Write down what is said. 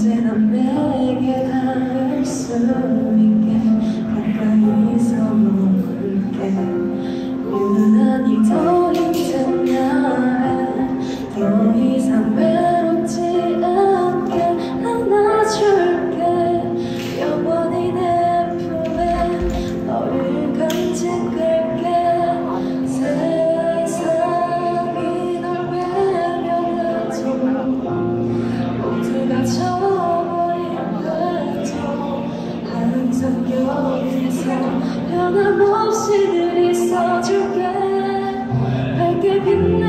언제나 내게 닿을 수 있게. 없이 늘 있어줄게. 밝게 빛나